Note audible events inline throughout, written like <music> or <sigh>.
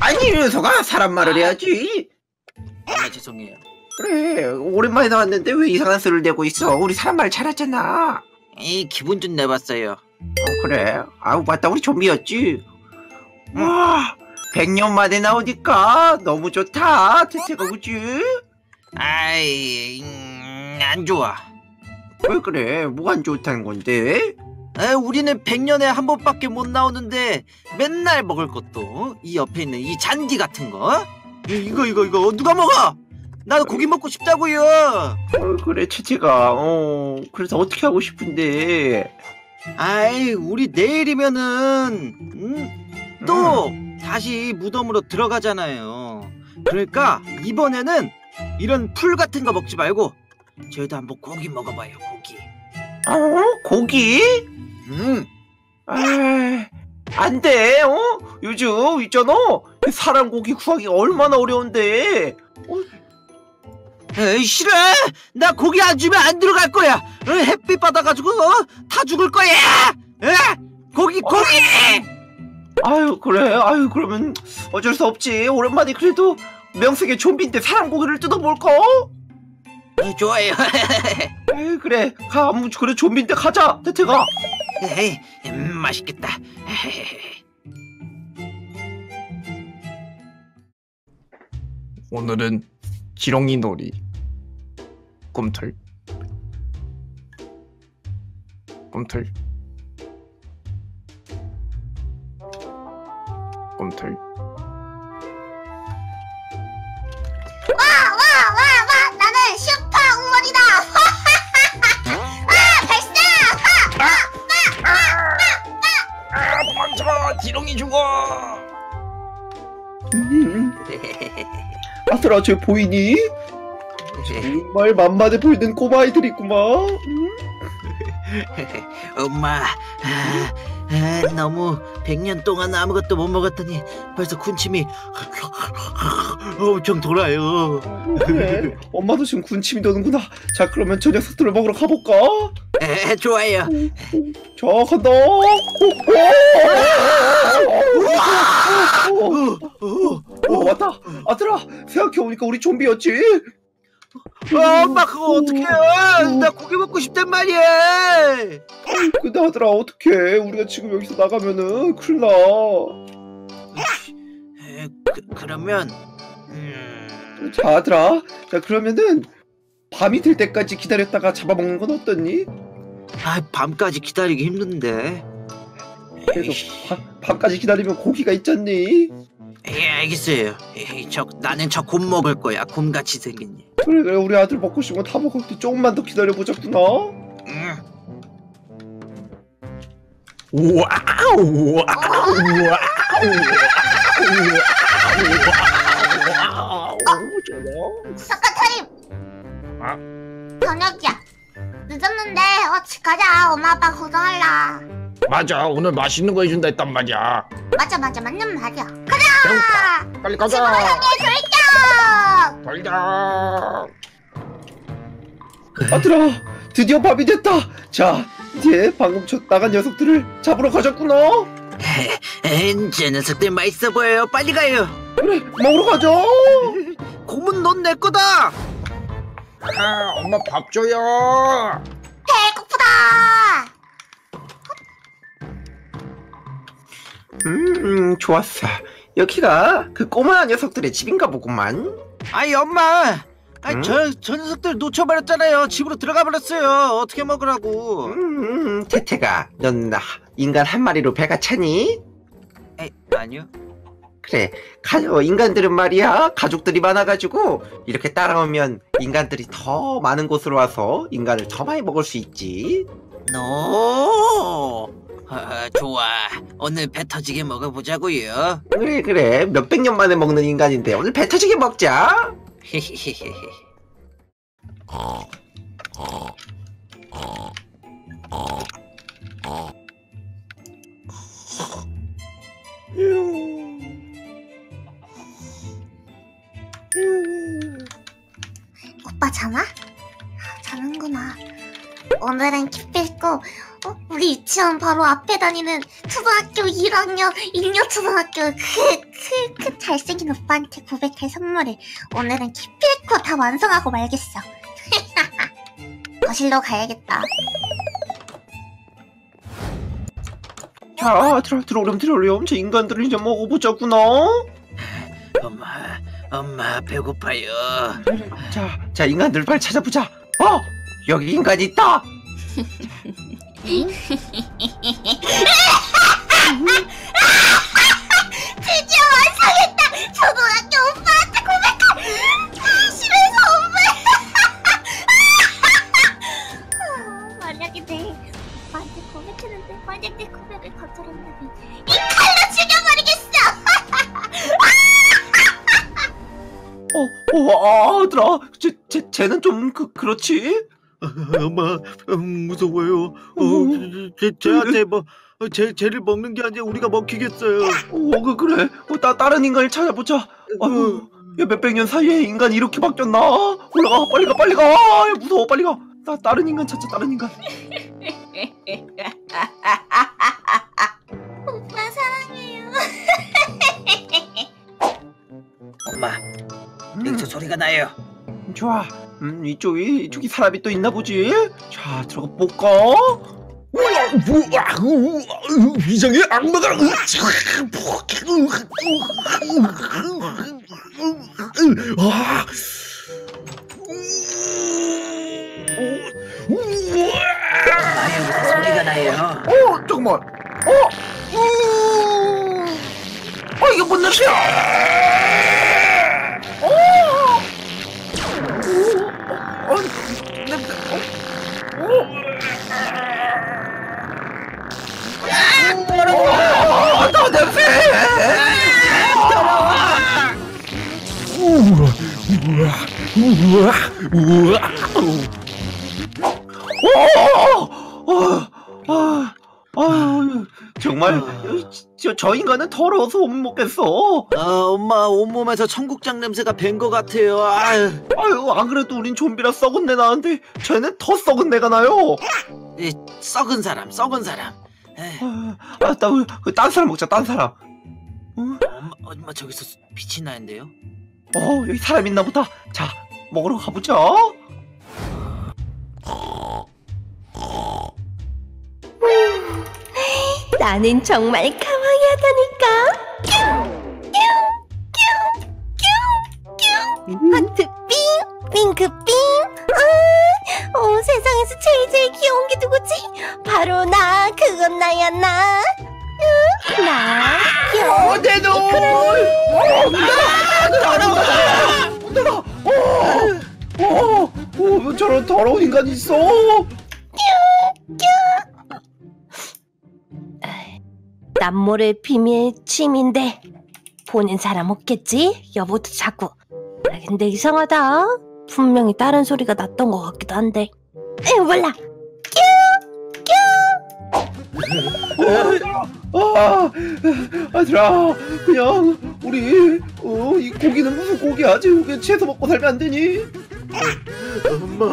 아니 윤서가 사람 말을 해야지. 아 죄송해요. 그래 오랜만에 나왔는데 왜 이상한 소리를 내고 있어? 우리 사람 말 잘하잖아. 에이 기분 좀 내봤어요. 어, 그래. 아우 맞다. 우리 좀비였지. 와 100년 만에 나오니까 너무 좋다. 대태가 그지? 아이 음. 안 좋아. 왜 그래? 뭐가 안 좋다는 건데? 에, 우리는 100년에 한 번밖에 못 나오는데 맨날 먹을 것도 이 옆에 있는 이 잔디 같은 거 이- 이거 이거 이거 누가 먹어? 나도 고기 먹고 싶다고요. 어, 그래, 채채가. 어, 그래서 어떻게 하고 싶은데? 아이 우리 내일이면은 음, 또 다시 무덤으로 들어가잖아요. 그러니까 이번에는 이런 풀 같은 거 먹지 말고 저희도 한번 고기 먹어봐요 고기. 어? 고기? 음. 아, 안 돼, 어? 요즘 있잖아. 사람 고기 구하기가 얼마나 어려운데. 에이 싫어 나 고기 안 주면 안 들어갈 거야 어, 햇빛 받아가지고 어? 다 죽을 거야 에? 고기 고기 아유, 그래. 아유, 그러면 어쩔 수 없지. 오랜만에 그래도 명색의 좀비인데 사람 고기를 뜯어볼까? 어, 좋아요. <laughs> 아유, 그래. 가, 아무, 그래, 좀비인데 가자. 태태가. 에이, 음, 맛있겠다. <laughs> 오늘은 지렁이 놀이. 꿈틀. 꿈틀. 꿈틀. 와와와 아들아, 쟤 보이니? 정말 만만해 보이는 꼬마아이들이 있구만. <laughs> 엄마 아, 아, 너무 100년 동안 아무것도 못 먹었더니 벌써 군침이 엄청 돌아요 그래. 엄마도 지금 군침이 도는구나. 자, 그러면 저 녀석들을 먹으러 가볼까? 에, 좋아요 자, 간다. 오, 맞다. 아들아, 생각해보니까 우리 좀비였지? 어, 엄마 그거 어떡해 나 고기 먹고 싶단 말이야 근데 아들아, 어떡해. 우리가 지금 여기서 나가면은 큰일 나. 에, 그, 그러면 음, 자, 아들아. 자, 그러면은 밤이 될 때까지 기다렸다가 잡아먹는 건 어떻니? 아, 밤까지 기다리기 힘든데 그래도 밤, 밤까지 기다리면 고기가 있잖니? 예, 알겠어요. 에이, 저 나는 저 곰 먹을 거야. 곰같이 생긴. 애. 그래, 그래. 우리 아들 먹고 싶은 거 다 먹을 때 조금만 더 기다려보자꾸나. 음. wow wow 잠깐 타임 아. 저녁이야 늦었는데 어 집 가자 엄마 아빠 걱정할라 맞아 오늘 맛있는 거 해준다 했단 말이야 맞아 맞아 맞는 말이야 배고파 빨리 가자 향해 돌격 달려 아들아, 드디어 밤이 됐다. 자, 이제 방금 저 나간 녀석들을 잡으러 가자꾸나. <laughs> 엔, 저 녀석들 맛있어 보여요. 빨리 가요. 그래, 먹으러 가자. 곰은 <laughs> 넌내 거다. 아 엄마 밥 줘요 배고프다 음, 좋았어. 여기가 그 꼬마 녀석들의 집인가 보구만. 아이 엄마. 아이 응? 저, 저 녀석들 놓쳐버렸잖아요. 집으로 들어가 버렸어요. 어떻게 먹으라고? 음, 태태가, 넌 나 인간 한 마리로 배가 차니? 에, 아니요. 그래, 가, 어, 인간들은 말이야, 가족들이 많아가지고, 이렇게 따라오면 인간들이 더 많은 곳으로 와서 인간을 더 많이 먹을 수 있지. 노. 아, 좋아. 오늘 배 터지게 먹어보자고요. 그래, 그래. 몇백 년 만에 먹는 인간인데, 오늘 배 터지게 먹자. 오빠 자나? 자는구나 오늘은 기필코 어? 우리 유치원 바로 앞에 다니는 초등학교 1학년 인여 초등학교 그 그 그 잘생긴 오빠한테 고백할 선물을 오늘은 기필코 다 완성하고 말겠어. <laughs> 거실로 가야겠다. 자 들어 들어오렴 들어오렴 저 인간들을 이제 먹어보자꾸나 엄마, 엄마 배고파요. 자, 자 인간들 빨리 찾아보자 어 여기 인간이 있다 드디어 완성했다! 초등학교 오빠한테! 아, 심해서 엄마! 아, 만약에 내 오빠한테 고백했는데 만약 내 고백을 거절한다면 이 칼로 죽여버리겠어! 어, 어 아들아 쟤, 쟤, 쟤는 좀 그, 그렇지 엄마 음, 무서워요. 어, 제, 쟤한테 뭐 어, 쟤, 쟤를 먹는 게 아니라 우리가 먹히겠어요. 어 그, 그래? 어, 따, 다른 인간을 찾아보자. 아유 야, 몇백 년 사이에 인간이 이렇게 바뀌었나? 올라가 빨리 가 빨리 가. 야, 무서워. 빨리 가나 다른 인간 찾자 다른 인간. <laughs> 오빠 사랑해요. <laughs> 엄마, 음, 여기서 소리가 나요. 좋아 음 이쪽이 이쪽이 사람이 또 있나 보지 자 들어가 볼까 우와, 우와, 우와, 이상해 악마가. 아. 여기서 소리가 나요. 어 잠깐만 어 음. 어 이게 뭔 냄새야 우와, 우와, 정말 저, 저 인간은 더러워서 못 먹겠어. 아, 엄마 온몸에서 청국장 냄새가 밴것 같아요. 아유, 아유 안 그래도 우린 좀비라 썩은 내 나는데 쟤는 더 썩은 내가 나요. 이 썩은 사람, 썩은 사람. 에이, 아나딴 사람 먹자 딴 사람. 어, 엄마, 엄마 저기서 빛이 나는데요? 어 여기 사람 있나 보다. 자 먹으러 가보자. 나는 정말 가와이하다니까. 하트 삥, 핑크 삥. 아, 어, 세상에서 제일 제일 귀여운 게 누구지? 바로 나. 그건 나야 나. 응, 나 귀여워. 내 눈. 어, 더러워. 내가 어, 어, 어, 저런 더러운 인간이 있어. 남모를 비밀 취미인데 보는 사람 없겠지? 여보도 자꾸. 아, 근데 이상하다. 분명히 다른 소리가 났던 것 같기도 한데. 에 몰라. 아, 아들아, 그냥 우리 어, 이 고기는 무슨 고기야? 지금 채소 먹고 살면 안 되니? 엄마,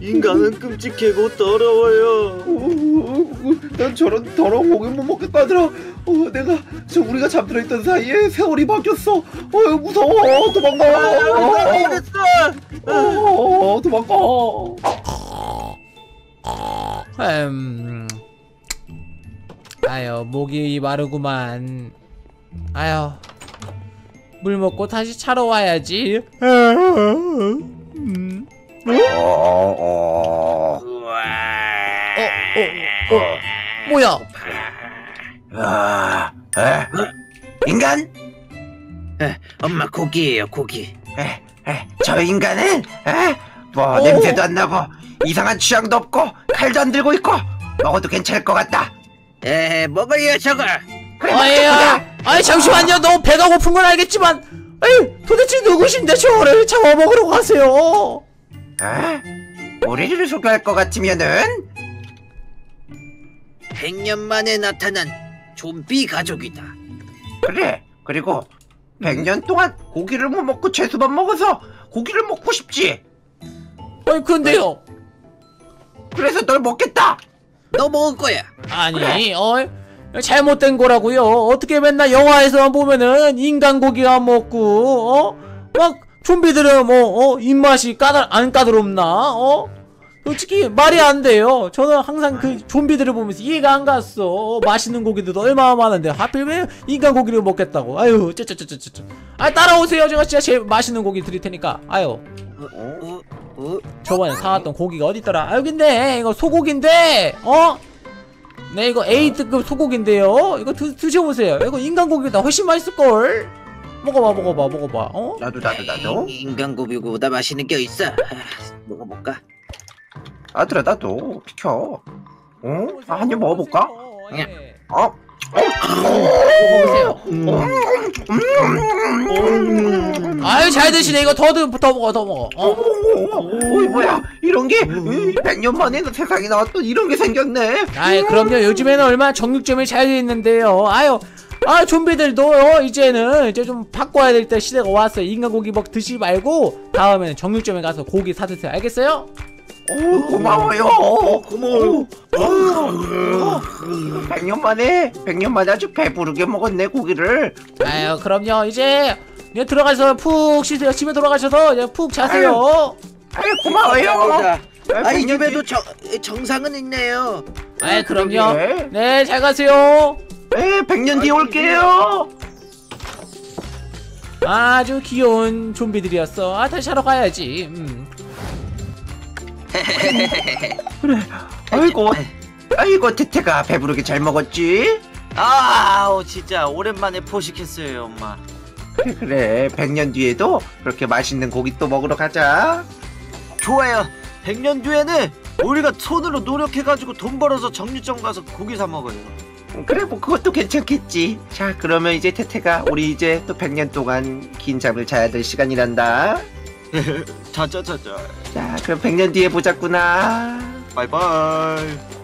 인간은 끔찍하고 더러워요. 어, 난 저런 더러운 고기 못 먹겠다, 아들아. 어, 내가 저 우리가 잠들어 있던 사이에 세월이 바뀌었어. 어, 무서워. 도망가. 이랬어. 어, 도망가. 음... 아유 목이 마르구만 아유 물 먹고 다시 차로 와야지 음. 어, 어. 어, 어, 어, 뭐야 아, 에, 인간? 엄마 고기예요, 고기. 에, 에, 저 인간은 에? 뭐 오. 냄새도 안 나고 이상한 취향도 없고 칼도 안 들고 있고 먹어도 괜찮을 것 같다. 에, 먹어요, 저거. 그래, 아야 아이 잠시만요 너무 배가 고픈 건 알겠지만 아이 도대체 누구신데 저를 잡아먹으러 가세요 에? 우리를 소개할 것 같으면은 100년 만에 나타난 좀비 가족이다. 그래. 그리고 100년 동안 고기를 못 먹고 채소만 먹어서 고기를 먹고 싶지. 아이 근데요 그래 그래서 널 먹겠다. 너 먹을 거야. 아니 어 잘못된 거라고요. 어떻게 맨날 영화에서만 보면은 인간 고기가 먹고 어 막 좀비들은 뭐 어, 입맛이 까다 안 까다롭나 어? 솔직히 말이 안 돼요. 저는 항상 그 좀비들을 보면서 이해가 안 갔어. 어, 맛있는 고기들도 얼마나 많은데 하필 왜 인간 고기를 먹겠다고. 아유 쩌쩌쩌쩌쩌 아 따라오세요. 제가 진짜 제일 맛있는 고기 드릴 테니까. 아유. 어, 어, 어. 저번에 사왔던 고기가 어딨더라? 아 여긴데 이거 소고기인데 어? 네 이거 A급 소고기인데요 이거 드, 드셔보세요 이거 인간 고기보다 훨씬 맛있을걸 먹어봐 먹어봐 먹어봐 어? 나도 나도 나도. 인간 고비고보다 맛있는 게 있어. 아, 먹어볼까? 아들아 나도 비켜. 어? 아, 한입 먹어볼까? 예. 어? 먹어보세요 음. 아유 잘 드시네 이거 더, 드, 더 먹어 더 먹어 어? 어이 뭐야 이런 게 100년 만에 그 세상에 나왔던 이런 게 생겼네. 아이 그럼요 요즘에는 얼마나 정육점이 잘 돼 있는데요 아유 아 좀비들도 어, 이제는 이제 좀 바꿔야 될 때 시대가 왔어요 인간 고기 먹 드시지 말고 다음에는 정육점에 가서 고기 사 드세요 알겠어요? 오, 고마워요. 고마워요. 100년 만에 100년 만에 아주 배부르게 먹었네 고기를. 아유 그럼요 이제 이제 들어가서 푹 쉬세요 집에 돌아가셔서 이제 푹 자세요 아유 고마워요. 아, 이 집에도 정, 정상은 있네요. 아이 그럼요 그러게. 네잘 가세요 네, 100년 뒤에 올게요. 아주 귀여운 좀비들이었어 아 다시 하러 가야지 음. 아이고, 아이고 태태가 배부르게 잘 먹었지? 아우 진짜 오랜만에 포식했어요 엄마. 그래 그래 100년 뒤에도 그렇게 맛있는 고기 또 먹으러 가자. 좋아요. 100년 뒤에는 우리가 손으로 노력해가지고 돈 벌어서 정류점 가서 고기 사 먹어요. 그래 뭐 그것도 괜찮겠지. 자 그러면 이제 태태가 우리 이제 또 100년 동안 긴 잠을 자야 될 시간이란다. <laughs> 자자자자. 자 그럼 100년 뒤에 보자꾸나. 바이바이.